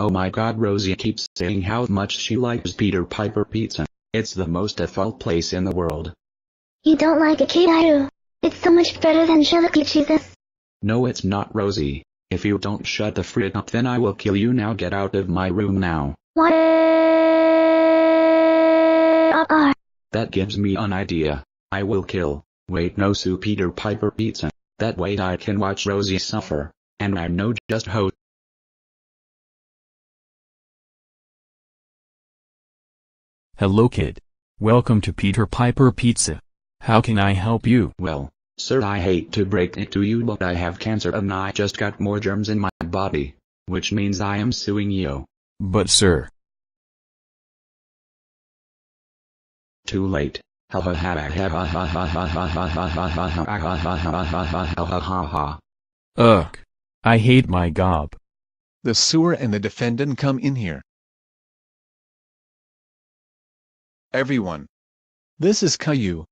Oh my god Rosie keeps saying how much she likes Peter Piper Pizza. It's the most default place in the world. You don't like it, Caillou. It's so much better than Chuck E. Cheese's. No it's not Rosie. If you don't shut the frit up then I will kill you now get out of my room now. What? That gives me an idea. I will kill. Wait no sue Peter Piper Pizza. That way I can watch Rosie suffer. And I know just host. Hello kid. Welcome to Peter Piper Pizza. How can I help you? Well, sir I hate to break it to you but I have cancer and I just got more germs in my body. Which means I am suing you. But sir. Too late. Ugh. I hate my gob. The sewer and the defendant come in here. Everyone. This is Caillou.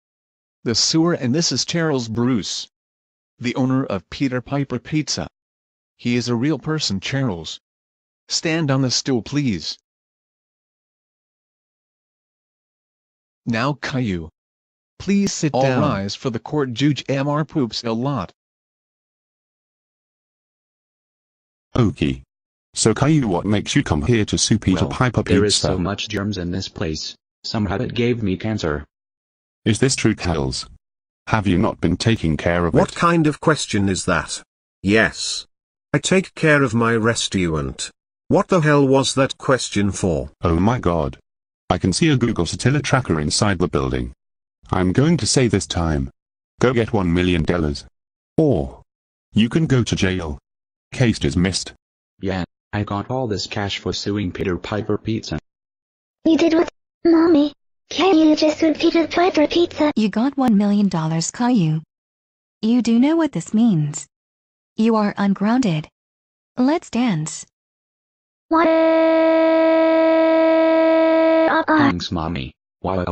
The sewer and this is Charles Bruce. The owner of Peter Piper Pizza. He is a real person Charles. Stand on the stool please. Now Caillou. Please sit All down. right. rise for the court judge MR poops a lot. Okay. So Caillou what makes you come here to sue Peter Well, Piper Pizza? There is Pizza? so much germs in this place. Somehow it gave me cancer. Is this true Kells? Have you not been taking care of What it? kind of question is that? Yes. I take care of my restaurant. What the hell was that question for? Oh my god. I can see a Google Satellite tracker inside the building. I'm going to say this time. Go get one million dollars. Or. You can go to jail. Case dismissed. Yeah, I got all this cash for suing Peter Piper Pizza. You did what? Mommy. can you just sued Peter Piper Pizza. You got $1 million, Caillou. You do know what this means. You are ungrounded. Let's dance. What? Thanks mommy. Wow.